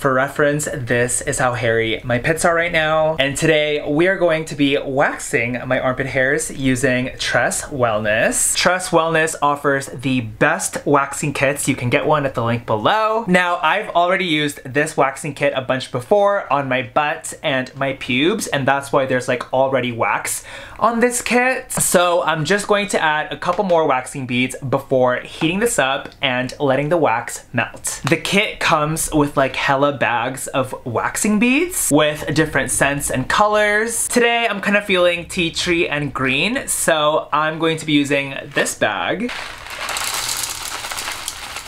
For reference, this is how hairy my pits are right now. And today we are going to be waxing my armpit hairs using Tress Wellness. Tress Wellness offers the best waxing kits. You can get one at the link below. Now, I've already used this waxing kit a bunch before on my butt and my pubes, and that's why there's like already wax on this kit. So I'm just going to add a couple more waxing beads before heating this up and letting the wax melt. The kit comes with like hella bags of waxing beads with different scents and colors. Today I'm kind of feeling tea tree and green, so I'm going to be using this bag.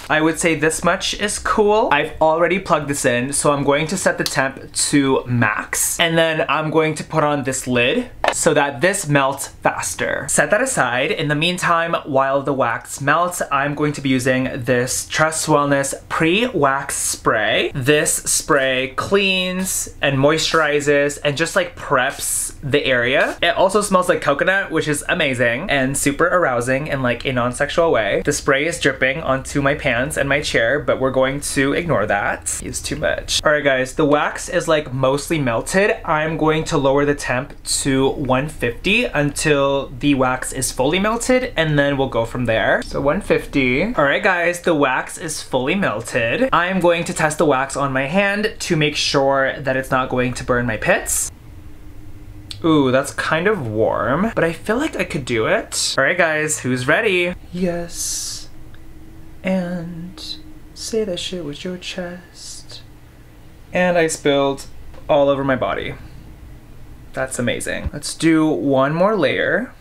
I would say this much is cool. I've already plugged this in, so I'm going to set the temp to max. And then I'm going to put on this lid so that this melts faster. Set that aside. In the meantime, while the wax melts, I'm going to be using this Tress Wellness Pre-Wax Spray. This spray cleans and moisturizes and just like preps the area. It also smells like coconut, which is amazing and super arousing in like a non-sexual way. The spray is dripping onto my pants and my chair, but we're going to ignore that. Use too much. All right, guys, the wax is like mostly melted. I'm going to lower the temp to 150 until the wax is fully melted and then we'll go from there. So 150. All right guys, the wax is fully melted. I am going to test the wax on my hand to make sure that it's not going to burn my pits. Ooh, that's kind of warm, but I feel like I could do it. All right guys, who's ready? Yes. And say that shit with your chest. And I spilled all over my body. That's amazing. Let's do one more layer.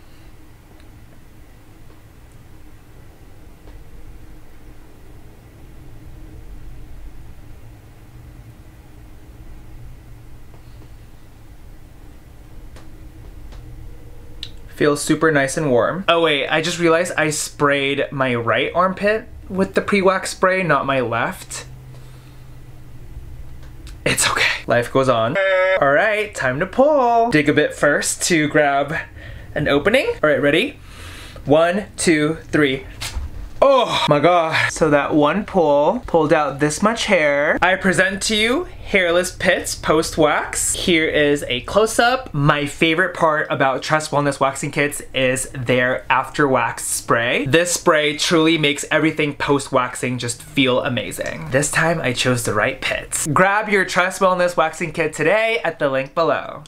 Feels super nice and warm. Oh wait, I just realized I sprayed my right armpit with the pre-wax spray, not my left. It's okay. Life goes on. All right, time to pull. Dig a bit first to grab an opening. All right, ready? One, two, three. Oh my god. So that one pull pulled out this much hair. I present to you hairless pits post wax. Here is a close up. My favorite part about Tress Wellness waxing kits is their after wax spray. This spray truly makes everything post waxing just feel amazing. This time I chose the right pits. Grab your Tress Wellness waxing kit today at the link below.